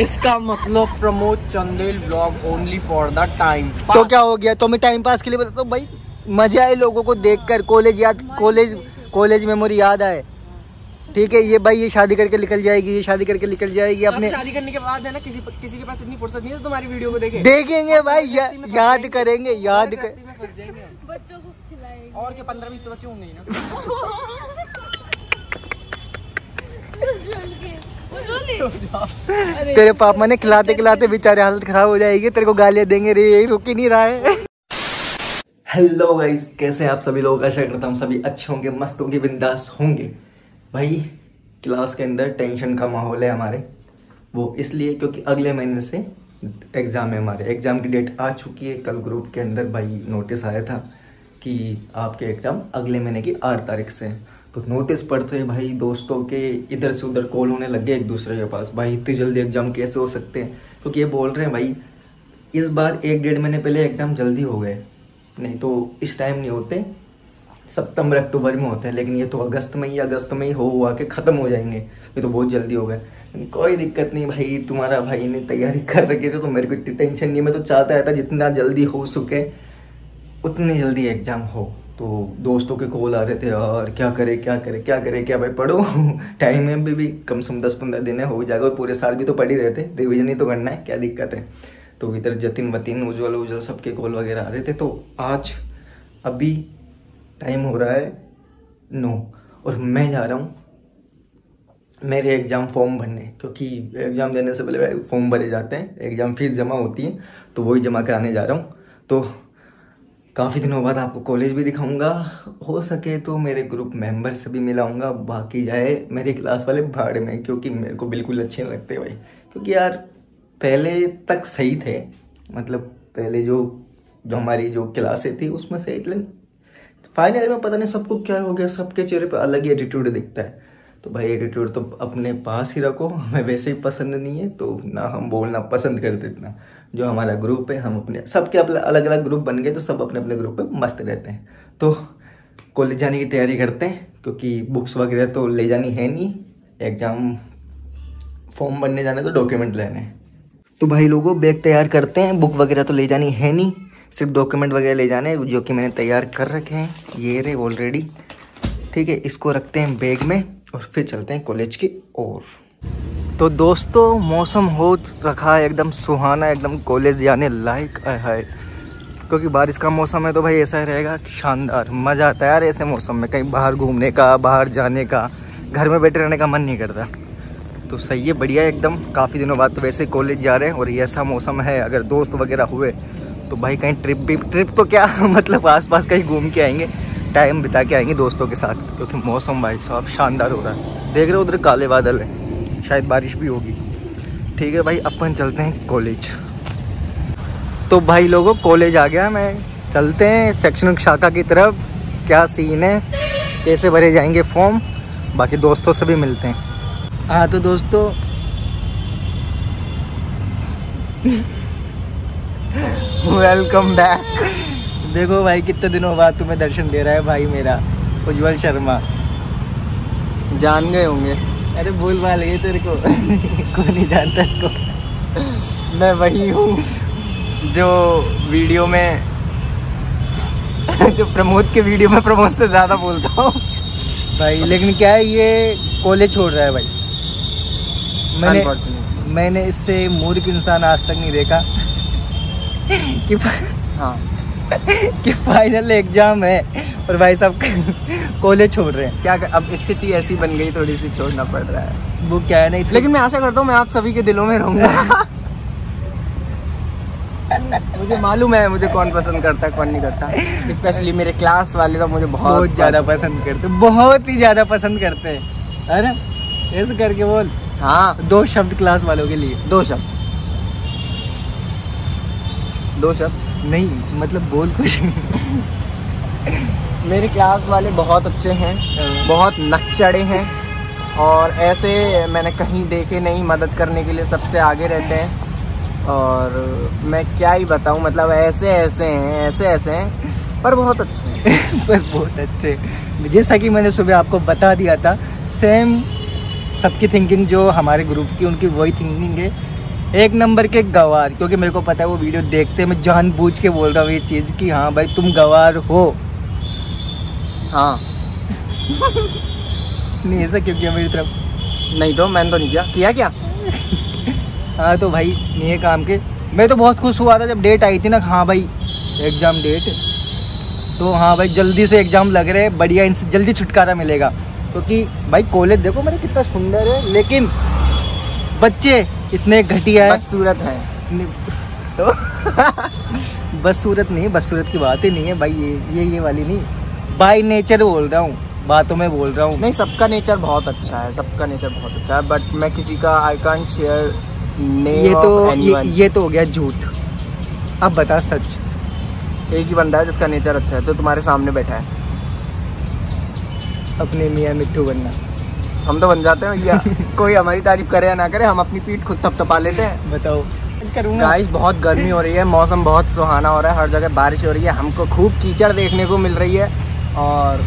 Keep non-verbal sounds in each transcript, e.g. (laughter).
इसका मतलब Pramod Chandel blog only for the time तो क्या हो गया? तो मैं टाइम पास के लिए बताता हूँ भाई। मज़ा आए लोगों को देखकर कॉलेज याद कॉलेज कॉलेज मेमोरी याद आए। ठीक है ये भाई ये शादी करके निकल जाएगी ये शादी करके निकल जाएगी अपने शादी करने के बाद है ना किसी किसी के पास इतनी फुर्सत नहीं है तो तुम्हारी वीडियो को देखे। देखेंगे भाई या, याद करेंगे याद कर में फंस जाएँगे। (laughs) बच्चों को खिलाएँगे। और के पंद्रह बीस तो बच्चे होंगे ना। (laughs) (laughs) तेरे पापा ने खिलाते खिलाते बेचारे हालत खराब हो जाएगी तेरे को गालियाँ देंगे रे यही रुक ही नहीं रहा है। हेलो गाइस कैसे हैं आप सभी लोग? आशा करता हूँ सभी अच्छे होंगे मस्त होंगे बिंदास होंगे। भाई क्लास के अंदर टेंशन का माहौल है हमारे। वो इसलिए क्योंकि अगले महीने से एग्ज़ाम है हमारे। एग्ज़ाम की डेट आ चुकी है। कल ग्रुप के अंदर भाई नोटिस आया था कि आपके एग्ज़ाम अगले महीने की आठ तारीख से है। तो नोटिस पढ़ते भाई, दोस्तों के इधर से उधर कॉल होने लगे एक दूसरे के पास। भाई, इतनी जल्दी एग्ज़ाम कैसे हो सकते हैं? क्योंकि ये बोल रहे हैं भाई, इस बार एक डेढ़ महीने पहले एग्ज़ाम जल्दी हो गए। नहीं तो इस टाइम नहीं होते। सितंबर, अक्टूबर में होते हैं, लेकिन ये तो अगस्त में ही, अगस्त में ही हो हुआ के ख़त्म हो जाएँगे। ये तो बहुत जल्दी हो गए। कोई दिक्कत नहीं भाई, तुम्हारा भाई ने तैयारी कर रखी थी तो मेरे को इतनी टेंशन नहीं मैं तो चाहता था जितना जल्दी हो सके, उतनी जल्दी एग्ज़ाम हो। तो दोस्तों के कॉल आ रहे थे और क्या करे क्या करे क्या करे क्या भाई पढ़ो? (laughs) टाइम में भी, भी कम से कम दस पंद्रह दिन है जाएगा और पूरे साल भी तो पढ़ ही रहते रिविजन ही तो करना है क्या दिक्कत है? तो इधर जतिन वतिन उज्ज्वल उज्जवल सबके कॉल वगैरह आ रहे थे। तो आज अभी टाइम हो रहा है नौ और मैं जा रहा हूँ मेरे एग्ज़ाम फॉर्म भरने क्योंकि एग्ज़ाम देने से पहले फॉर्म भरे जाते हैं एग्ज़ाम फ़ीस जमा होती है तो वही जमा कराने जा रहा हूँ। तो काफ़ी दिनों बाद आपको कॉलेज भी दिखाऊँगा। हो सके तो मेरे ग्रुप मेंबर से भी मिलाऊँगा। बाकी जाए मेरी क्लास वाले भाड़ में, क्योंकि मेरे को बिल्कुल अच्छे नहीं लगते भाई। क्योंकि यार, पहले तक सही थे। मतलब पहले जो जो हमारी जो क्लासें थी, उसमें सही थे फाइनल में पता नहीं सबको क्या हो गया, सबके चेहरे पर अलग ही एटीट्यूड दिखता है। तो भाई एटीट्यूड तो अपने पास ही रखो। हमें वैसे ही पसंद नहीं है तो ना हम बोलना पसंद करते इतना। जो हमारा ग्रुप है, हम अपने सबके अलग अलग ग्रुप बन गए तो सब अपने अपने ग्रुप पे मस्त रहते हैं। तो कॉलेज जाने की तैयारी करते हैं, क्योंकि बुक्स वगैरह तो ले जानी है नहीं। एग्ज़ाम फॉर्म भरने जाने तो डॉक्यूमेंट लेने तो भाई लोगों बैग तैयार करते हैं बुक वगैरह तो ले जानी है नहीं। सिर्फ़ डॉक्यूमेंट वगैरह ले जाने जो कि मैंने तैयार कर रखे हैं। ये रहे ऑलरेडी ठीक है, इसको रखते हैं बैग में और फिर चलते हैं कॉलेज की ओर। तो दोस्तों, मौसम हो रखा है एकदम सुहाना, एकदम कॉलेज जाने लायक है क्योंकि बारिश का मौसम है तो भाई ऐसा रहेगा शानदार। मज़ा आता है यार ऐसे मौसम में, कहीं बाहर घूमने का, बाहर जाने का, घर में बैठे रहने का मन नहीं करता। तो सही है, बढ़िया एकदम। काफ़ी दिनों बाद तो वैसे कॉलेज जा रहे हैं, और ये ऐसा मौसम है, अगर दोस्त वगैरह हुए तो भाई कहीं ट्रिप भी ट्रिप तो क्या (laughs) मतलब आसपास कहीं घूम के आएँगे टाइम बिता के आएँगे दोस्तों के साथ। क्योंकि मौसम भाई साहब शानदार हो रहा है। देख रहे हो उधर काले बादल है। शायद बारिश भी होगी। ठीक है भाई, अपन चलते हैं कॉलेज तो भाई लोगों कॉलेज आ गया मैं। चलते हैं सेक्शन शाखा की तरफ़। क्या सीन है? कैसे भरे जाएँगे फॉर्म बाकी दोस्तों से भी मिलते हैं। हाँ तो दोस्तों वेलकम बैक देखो भाई, कितने दिनों बाद तुम्हें दर्शन दे रहा है भाई मेरा, उज्जवल शर्मा। जान गए होंगे। अरे बोल वाल ये तेरे को (laughs) कोई नहीं जानता इसको। मैं वही हूँ जो वीडियो में जो प्रमोद के वीडियो में प्रमोद से ज़्यादा बोलता हूँ। भाई लेकिन क्या है ये कॉलेज छोड़ रहा है भाई। मैंने मैंने इससे मूर्ख इंसान आज तक नहीं देखा। कि हाँ। कि फाइनल एग्ज़ाम है। और भाई साहब कॉलेज छोड़ रहे हैं। क्या कर, अब स्थिति ऐसी बन गई थोड़ी सी छोड़ना पड़ रहा है। वो क्या है ना इसलिए लेकिन मैं आशा करता हूँ मैं आप सभी के दिलों में रहूँगा। (laughs) मुझे मालूम है मुझे कौन पसंद करता है कौन नहीं करता। स्पेशली मेरे क्लास वाले तो मुझे बहुत बहुत ज़्यादा पसंद करते बहुत ही ज़्यादा पसंद करते हैं। अरे ऐसे करके बोल। हाँ। दो शब्द क्लास वालों के लिए। दो शब्द। दो शब्द? नहीं मतलब बोल कुछ मेरे क्लास वाले बहुत अच्छे हैं। बहुत नक्चड़े हैं और ऐसे मैंने कहीं देखे नहीं मदद करने के लिए सबसे आगे रहते हैं। और मैं क्या ही बताऊँ मतलब ऐसे ऐसे हैं, ऐसे ऐसे हैं, पर बहुत अच्छे हैं। (laughs) पर बहुत अच्छे। जैसा कि मैंने सुबह आपको बता दिया था सेम सबकी थिंकिंग जो हमारे ग्रुप की, उनकी वही थिंकिंग है। एक नंबर के गवार, क्योंकि मेरे को पता है वो वीडियो देखते मैं जानबूझ के बोल रहा हूँ ये चीज़ कि हाँ भाई तुम गवार हो। हाँ। (laughs) नहीं ऐसा क्यों किया मेरी तरफ़? नहीं तो मैंने तो नहीं किया। किया क्या? हाँ तो भाई नहीं है काम के। मैं तो बहुत खुश हुआ था जब डेट आई थी ना हाँ भाई एग्ज़ाम डेट तो हाँ भाई जल्दी से एग्ज़ाम लग रहे हैं। बढ़िया इनसे जल्दी छुटकारा मिलेगा। क्योंकि तो भाई कॉलेज देखो मेरे कितना सुंदर है लेकिन बच्चे इतने घटिया है। बदसूरत है। तो (laughs) बस सूरत नहीं बस सूरत की बात ही नहीं है। भाई ये ये ये वाली नहीं। बाई नेचर बोल रहा हूँ बातों में बोल रहा हूँ। नहीं सबका नेचर बहुत अच्छा है सबका नेचर बहुत अच्छा है बट मैं किसी का आई कांट शेयर ये तो ये, ये तो हो गया झूठ। अब बता सच। एक ही बंदा है जिसका नेचर अच्छा है जो तुम्हारे सामने बैठा है। अपने मियाँ मिट्टू बनना। हम तो बन जाते हैं भैया। (laughs) कोई हमारी तारीफ़ करे या ना करे हम अपनी पीठ खुद थपथपा लेते हैं। बताओ। गाइस बहुत गर्मी हो रही है मौसम बहुत सुहाना हो रहा है हर जगह बारिश हो रही है हमको खूब कीचड़ देखने को मिल रही है। और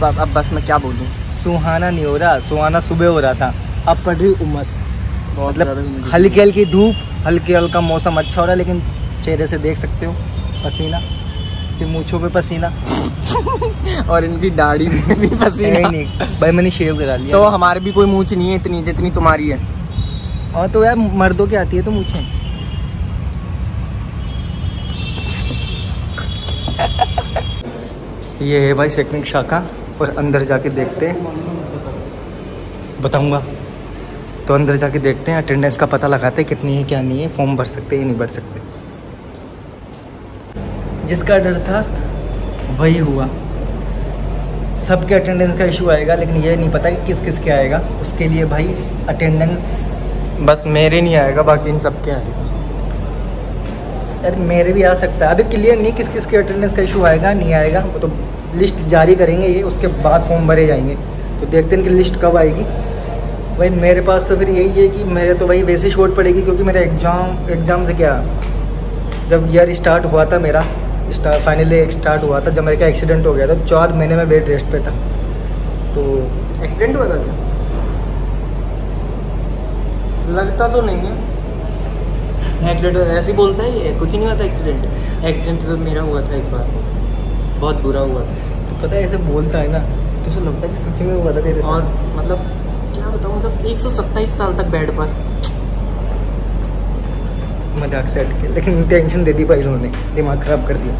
ब- अब बस मैं क्या बोलूँ? सुहाना नहीं हो रहा सुहाना सुबह हो रहा था। अब पड़ रही उमस। मतलब हल्की हल्की धूप हल्के हल्का मौसम अच्छा हो रहा है लेकिन चेहरे से देख सकते हो पसीना। इसके मूछों पे पसीना। (laughs) और इनकी दाढ़ी में भी पसीना। नहीं। भाई मैंने शेव करा लिया। तो हमारे भी कोई मूछ नहीं है इतनी जितनी तुम्हारी है। हाँ तो यार मर्दों की आती है तो मुझे ये है भाई सेकंड शाखा, और अंदर जाके देखते हैं। बताऊँगा। तो अंदर जाके देखते हैं अटेंडेंस का पता लगाते हैं कितनी है, क्या नहीं है फॉर्म भर सकते हैं नहीं भर सकते जिसका डर था, वही हुआ। सबके अटेंडेंस का इशू आएगा, लेकिन ये नहीं पता कि किस किस के आएगा। उसके लिए भाई अटेंडेंस बस मेरे नहीं आएगा, बाकी इन सबके आएगा। यार मेरे भी आ सकता है। अभी क्लियर नहीं किस किस के अटेंडेंस का इशू आएगा नहीं आएगा। वो तो लिस्ट जारी करेंगे ये उसके बाद फॉर्म भरे जाएँगे। तो देखते हैं कि लिस्ट कब आएगी। भाई मेरे पास तो फिर यही है कि मेरे तो भाई वैसे शॉर्ट पड़ेगी क्योंकि मेरा एग्ज़ाम एग्ज़ाम से क्या? जब ईयर स्टार्ट हुआ था मेरा स्टार्ट फाइनल स्टार्ट हुआ था जब मेरे का एक्सीडेंट हो गया था चार महीने में बेड रेस्ट पे था। तो एक्सीडेंट हुआ था क्या? लगता तो नहीं है। एक्सीडेंट ऐसे ही बोलते हैं ये कुछ ही नहीं हुआ था एक्सीडेंट एक्सीडेंट तो मेरा हुआ था एक बार। बहुत बुरा हुआ था। तो पता है ऐसे बोलता है ना तो उसे लगता है कि सच में हुआ था तेरे और मतलब क्या बताऊँ मतलब 127 साल तक बेड पर। मज़ाक से हटके लेकिन टेंशन दे दी भाई उन्होंने दिमाग ख़राब कर दिया।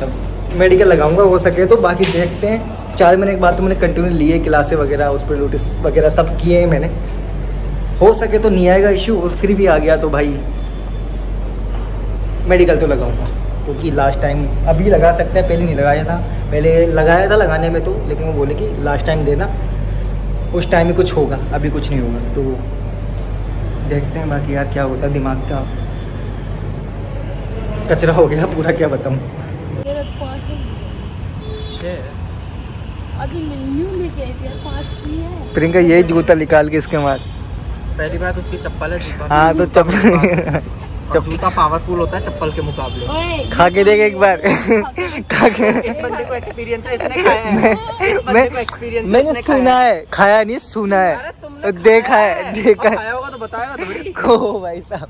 तब मेडिकल लगाऊँगा हो सके तो बाकी देखते हैं। चार महीने के बाद तो मैंने कंटिन्यू लिए क्लासे वगैरह उस पर नोटिस वगैरह सब किए हैं मैंने। हो सके तो नहीं आएगा इशू और फिर भी आ गया तो भाई मेडिकल तो लगाऊँगा। क्योंकि लास्ट टाइम अभी लगा सकते हैं पहले नहीं लगाया था। पहले लगाया था लगाने में तो लेकिन वो बोले कि लास्ट टाइम देना। उस टाइम ही कुछ होगा अभी कुछ नहीं होगा। तो देखते हैं बाकी यार क्या होता है दिमाग का कचरा हो गया पूरा क्या बताऊँ। प्रियंका यही जूता निकाल के इसके बाद। पहली बात उसकी चप्पल है हाँ तो चप और जूता पावरफुल होता है चप्पल के मुकाबले। खा के देख एक बार। खा के इस बंदे को एक्सपीरियंस है इसने खाया है। इस मैं मैंने सुना है। खाया नहीं सुना है। देखा है देखा है। खाया होगा तो बताएगा को (laughs) भाई साहब।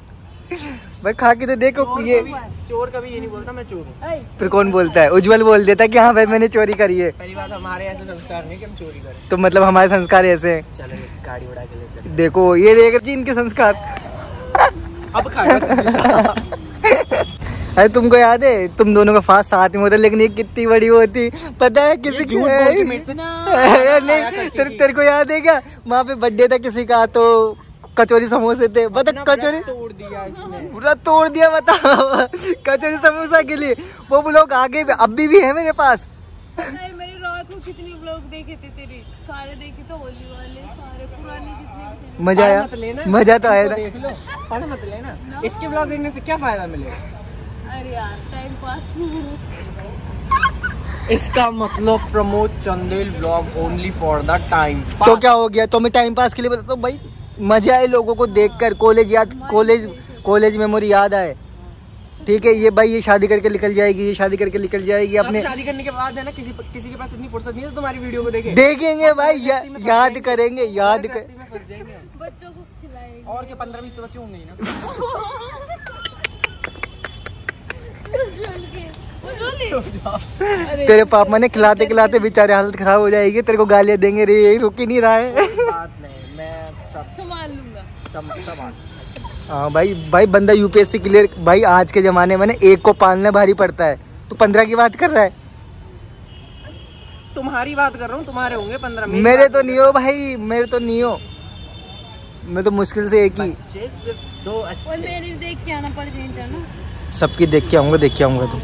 भाई खा के तो देखो चोर ये चोर कभी ये नहीं बोलता मैं चोर हूँ। फिर कौन बोलता है? उज्जवल बोल देता है कि हाँ भाई मैंने चोरी करी है। पहली बात हमारे ऐसे संस्कार नहीं कि हम चोरी करें। तो मतलब हमारे संस्कार ऐसे हैं। चलो गाड़ी उड़ा के ले चले। देखो ये देख जी इनके संस्कार अब अरे तुमको याद है तुम दोनों का फास्ट साथ में होता लेकिन ये कितनी बड़ी होती पता है किसी की नहीं तेरे तेरे को याद है क्या? वहाँ पे बर्थडे था किसी का तो कचौरी समोसे थे। बता कचौरी तोड़ दिया पूरा तोड़ दिया बता। कचौरी समोसा के लिए। वो लोग आगे भी अभी भी है मेरे पास। पता है मैंने रात को कितने ब्लॉग देखे थे तेरे? सारे देखे थे होली वाले सारे पुराने जितने मज़ा आया। मत लेना। मज़ा तो आया देख लो। पढ़ मत लेना। इसके ब्लॉग देखने से क्या फ़ायदा मिलेगा? अरे यार टाइम पास इसका मतलब Pramod Chandel blog only for the time तो क्या हो गया? तो मैं टाइम पास के लिए बताता हूँ भाई। मज़ा आए लोगों को देखकर। कॉलेज याद कॉलेज कॉलेज मेमोरी याद आए। ठीक है ये भाई ये शादी करके निकल जाएगी ये शादी करके निकल जाएगी अपने शादी करने के बाद है ना किसी किसी के पास इतनी फुर्सत नहीं है तो तुम्हारी वीडियो को देखे। देखेंगे भाई या, याद करेंगे याद कर। बच्चों को खिला लाएँगे और क्या पंद्रह बीस तो बच्चे होंगे ना। के (laughs) (laughs) तेरे पापा ने खिलाते खिलाते बेचारे हालत खराब हो जाएगी तेरे को गालियाँ देंगे रे यही रुक ही नहीं रहा है। बात नहीं मैं सब संभाल लूँगा। सब सब आ- हाँ भाई भाई बंदा यूपीएससी क्लियर भाई आज के जमाने में ना एक को पालना भारी पड़ता है। तो पंद्रह की बात कर रहा है? तुम्हारी बात कर रहा हूँ तुम्हारे होंगे पंद्रह। मेरे तो नहीं हो भाई मेरे तो नहीं हो। मैं तो मुश्किल से एक ही। दो अच्छे। मेरी देख के आना पड़ जाए सबकी देख के आऊँगा देख के आऊँगा तो।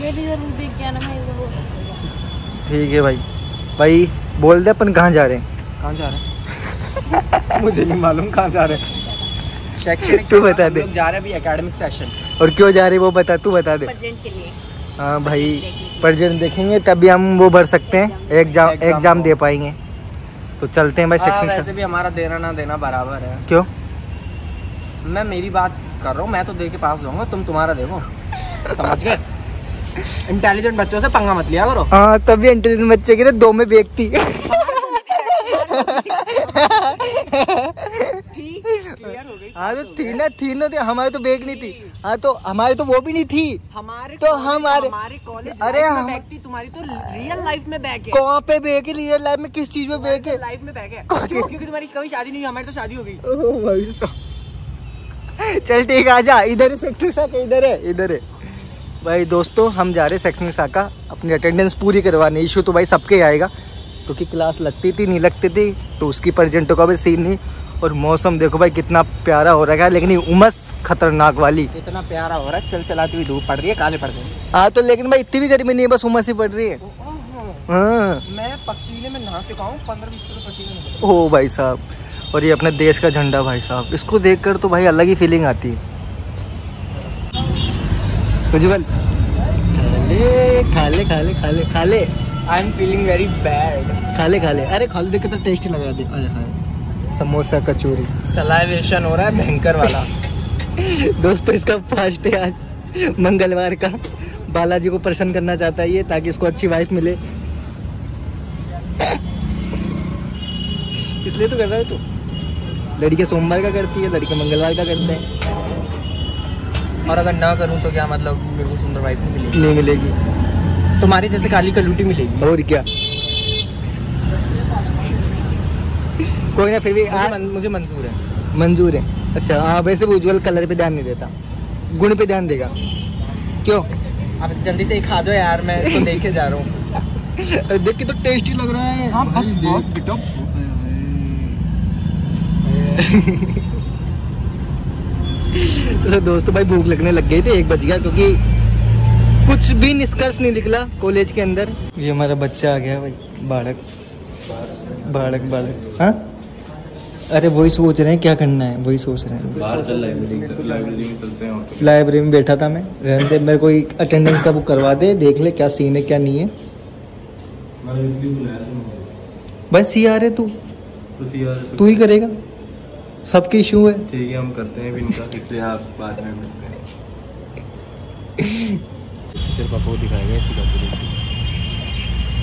मेरी ज़रूर देख के आना ठीक है भाई। भाई बोल दे अपन कहाँ जा रहे हैं? कहाँ जा रहे हैं? (laughs) मुझे नहीं मालूम कहाँ जा रहे हैं। तू बता दे। जा रहे अभी एकेडमिक सेशन और क्यों जा रहे वो बता तू बता दे। प्रेजेंट के लिए। हाँ भाई प्रजेंट देखेंगे तभी हम वो भर सकते हैं एग्ज़ाम एग्ज़ाम दे पाएँगे। तो चलते हैं भाई हाँ, सेक्शन वैसे भी हमारा देना ना देना बराबर है। क्यों? मैं मेरी बात कर रहा हूँ मैं तो दे के पास जाऊँगा तुम तुम्हारा देखो। समझ गए? (laughs) इंटेलिजेंट बच्चों से पंगा मत लिया करो। हाँ तभी इंटेलिजेंट बच्चे के लिए दो में व्यक्ति (laughs) क्लियर हो गई हाँ तो थी ना थी ना तो हमारे तो बैग नहीं थी। हाँ तो हमारे तो वो भी नहीं थी। हमारे तो हमारे- हमारे कॉलेज अरे बैग थी तुम्हारी तो रियल लाइफ में बैग है। कहाँ पे बैग है? रियल लाइफ में किस चीज़ में बैग है? लाइफ में बैग है। क्योंकि तुम्हारी कभी शादी नहीं हुई हमारी तो शादी हो गई। भाई। चल ठीक है आजा इधर है इधर है इधर है। भाई दोस्तों हम जा रहे हैं सेक्शन शाखा अपनी अटेंडेंस पूरी करवाने इशू तो भाई सबके आएगा। क्योंकि क्लास लगती थी नहीं लगती थी तो उसकी प्रजेंटों का भी सीन नहीं। और मौसम देखो भाई कितना प्यारा हो रहा है लेकिन ये उमस खतरनाक वाली। इतना प्यारा हो रहा है चल चलाती हुई धूप पड़ रही है काले पड़ गए। हाँ तो लेकिन भाई इतनी भी गर्मी नहीं है बस उमस ही पड़ रही है। हाँ। मैं पसीने में नहा चुका हूँ पंद्रह बीस किलो पसीने। ओ भाई साहब और ये अपने देश का झंडा भाई साहब। इसको देखकर तो भाई अलग ही फीलिंग आती है। उज्जवल खा ले खा ले खा ले खा ले। I am feeling very bad खा ले खा ले अरे खा ले देख कितना टेस्टी लगा दे आय हाय। समोसा कचौरी। सलाइवेशन हो रहा है भयंकर वाला। (laughs) दोस्तों इसका फास्ट है आज मंगलवार का। बालाजी को प्रसन्न करना चाहता है ये ताकि इसको अच्छी वाइफ मिले। इसलिए तो कर रहा है तू। लड़के सोमवार का करती है लड़के मंगलवार का करते हैं। और अगर ना करूँ तो क्या मतलब मेरे को सुंदर वाइफ नहीं मिलेगी? नहीं मिलेगी। तुम्हारी जैसे काली कलूटी मिलेगी। और क्या? कोई ना फिर भी मुझे, आ, मन, मुझे मंजूर है। मंजूर है। अच्छा हाँ वैसे भी उज्जवल कलर पे ध्यान नहीं देता। गुण पे ध्यान देगा। क्यों? अब जल्दी से खा जाओ यार मैं इसको देखे जा रहा हूँ। अरे देख के तो टेस्टी लग रहा है। हाँ, बस, बस। बेटा। (laughs) चलो दोस्तों भाई भूख लगने लग गई थी एक बज गया क्योंकि कुछ भी निष्कर्ष नहीं निकला कॉलेज के अंदर। ये हमारा बच्चा आ गया भाई बालक। बालक बालक। हाँ? अरे वही सोच रहे हैं क्या करना है? वही सोच रहे हैं। बाहर चल लाइब्रेरी लाइब्रेरी में चलते हैं और क्या। लाइब्रेरी में बैठा था मैं। रहने दे मेरे को अटेंडेंस का बुक करवा दे देख ले क्या सीन है क्या नहीं है। बस ही आ रहे तू। तो यार तू ही करेगा। सबके इशू है। ठीक है हम करते हैं भी इनका इसलिए आप बाद में मिलते हैं। (laughs) तेरे पापा को दिखाएगा इसी का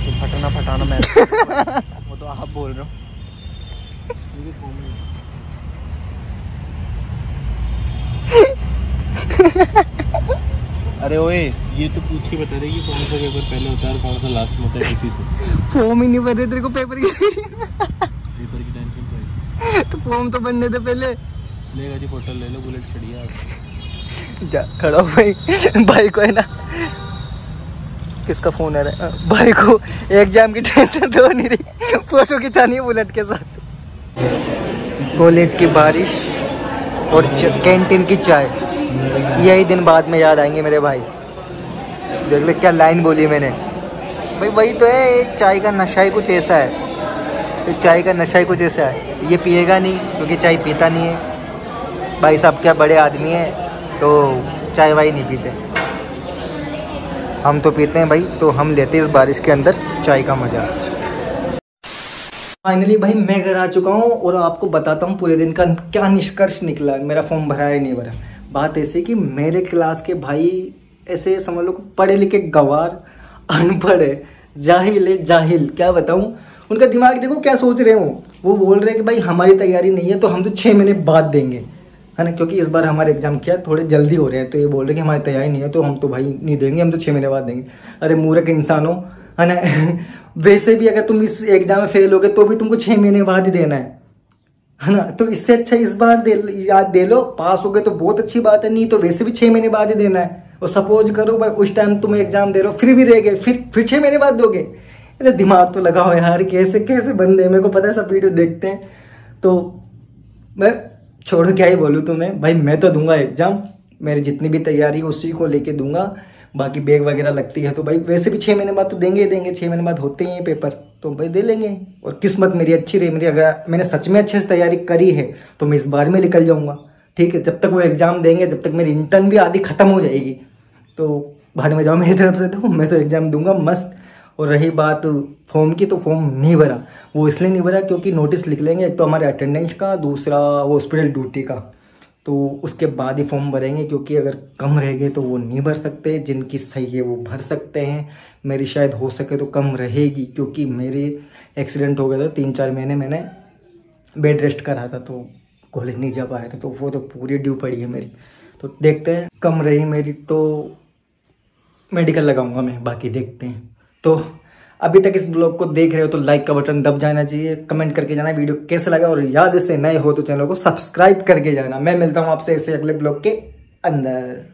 तो फटाना फटाना मैं (laughs) वो तो आप बोल रहे हो। अरे ओए ये तो पूछ के बता दे कि कौन सा पेपर पहले होता है कौन सा लास्ट में होता है किसी से? फॉर्म ही नहीं भरे तेरे को पेपर की पेपर की टेंशन तो है। तो फॉर्म तो बनने दे पहले। लेगा जी फ़ोटो ले लो बुलेट चढ़िया जा खड़ा हो भाई। भाई को है ना किसका फ़ोन आ रहा है? भाई को एग्ज़ाम की टेंशन तो नहीं रही। फ़ोटो खिंचानी है बुलेट के साथ। कॉलेज की बारिश और कैंटीन की चाय। यही दिन बाद में याद आएँगे मेरे भाई। देख ले क्या लाइन बोली मैंने। भाई वही तो है एक चाय का नशा ही कुछ ऐसा है। चाय का नशा ही कुछ ऐसा है। ये पिएगा नहीं, क्योंकि चाय पीता नहीं है। भाई साहब क्या बड़े आदमी हैं तो चाय वाई नहीं पीते। हम तो पीते हैं भाई तो हम लेते हैं इस बारिश के अंदर चाय का मज़ा। फाइनली भाई, मैं घर आ चुका हूँ और आपको बताता हूँ पूरे दिन का क्या निष्कर्ष निकला। मेरा फॉर्म भरा है, नहीं भरा। बात ऐसी कि मेरे क्लास के भाई ऐसे, समझ लो पढ़े लिखे गवार, अनपढ़ जाहिल है, जाहिल। क्या बताऊँ? उनका दिमाग देखो क्या सोच रहे हो वो। बोल रहे हैं कि भाई, हमारी तैयारी नहीं है तो हम तो छः महीने बाद देंगे। है ना? क्योंकि इस बार हमारे एग्ज़ाम क्या थोड़े जल्दी हो रहे हैं तो ये बोल रहे कि हमारी तैयारी नहीं है तो हम तो भाई नहीं देंगे, हम तो छः महीने बाद देंगे। अरे मूर्ख इंसान हो, है ना? (laughs) वैसे भी अगर तुम इस एग्ज़ाम में फेल हो गए तो भी तुमको छः महीने बाद ही देना है। है ना? तो इससे अच्छा इस बार दे, याद दे लो, पास हो गए तो बहुत अच्छी बात है, नहीं तो वैसे भी छः महीने बाद ही देना है। और सपोज़ करो भाई, उस टाइम तुम एग्ज़ाम दे रहे हो, फिर भी रह गए, फिर फिर छः महीने बाद दोगे। अरे दिमाग तो लगाओ यार, कैसे कैसे बंदे मेरे को पता है सब वीडियो देखते हैं। तो मैं छोड़ो क्या ही बोलूँ तुम्हें? भाई, मैं तो दूँगा एग्ज़ाम मेरी जितनी भी तैयारी उसी को लेके दूँगा। बाकी बैग वगैरह लगती है तो भाई, वैसे भी छः महीने बाद तो देंगे ही देंगे। छः महीने बाद होते ही हैं पेपर तो भाई, दे लेंगे। और किस्मत मेरी अच्छी रही। मेरी अगर मैंने सच में अच्छे से तैयारी करी है तो मैं इस बार में निकल जाऊँगा। ठीक है, जब तक वो एग्ज़ाम देंगे, जब तक मेरी इंटर्न भी आधी ख़त्म हो जाएगी। तो भाड़ में जाओ मेरी तरफ़ से तो मैं तो एग्ज़ाम दूँगा, मस्त। और रही बात फॉर्म की तो फॉर्म नहीं भरा। वो इसलिए नहीं भरा क्योंकि नोटिस लिख लेंगे। एक तो हमारे अटेंडेंस का, दूसरा हॉस्पिटल ड्यूटी का। तो उसके बाद ही फॉर्म भरेंगे क्योंकि अगर कम रह गए तो वो नहीं भर सकते। जिनकी सही है वो भर सकते हैं। मेरी शायद हो सके तो कम रहेगी क्योंकि मेरे एक्सीडेंट हो गया था तीन चार महीने मैंने बेड रेस्ट करा था तो कॉलेज नहीं जा पाया था। तो वो तो पूरी ड्यू पड़ी है मेरी। तो देखते हैं, कम रही मेरी तो मेडिकल लगाऊँगा मैं। बाकी देखते हैं। तो अभी तक इस ब्लॉग को देख रहे हो तो लाइक का बटन दब जाना चाहिए, कमेंट करके जाना वीडियो कैसे लगा और याद से नए हो तो चैनल को सब्सक्राइब करके जाना। मैं मिलता हूँ आपसे ऐसे अगले ब्लॉग के अंदर।